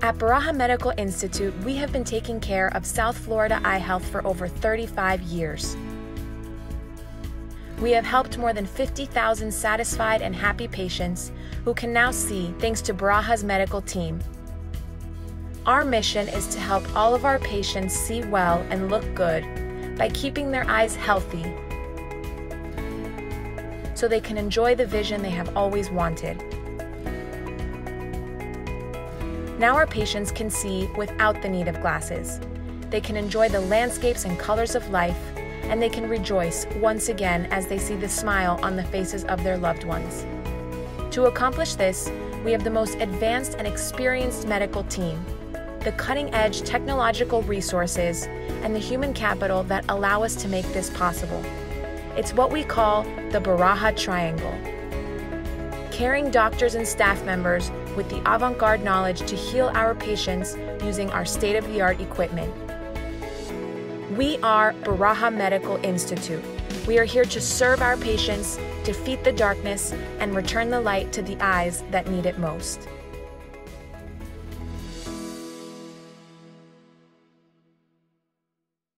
At Beraja Medical Institute, we have been taking care of South Florida eye health for over 35 years. We have helped more than 50,000 satisfied and happy patients who can now see thanks to Beraja's medical team. Our mission is to help all of our patients see well and look good by keeping their eyes healthy so they can enjoy the vision they have always wanted. Now our patients can see without the need of glasses. They can enjoy the landscapes and colors of life, and they can rejoice once again as they see the smile on the faces of their loved ones. To accomplish this, we have the most advanced and experienced medical team, the cutting edge technological resources, and the human capital that allow us to make this possible. It's what we call the Beraja Triangle caring doctors and staff members with the avant garde knowledge to heal our patients using our state of the art equipment. We are Beraja Medical Institute. We are here to serve our patients, defeat the darkness, and return the light to the eyes that need it most.